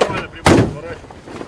Нормально, прибор поворачивай.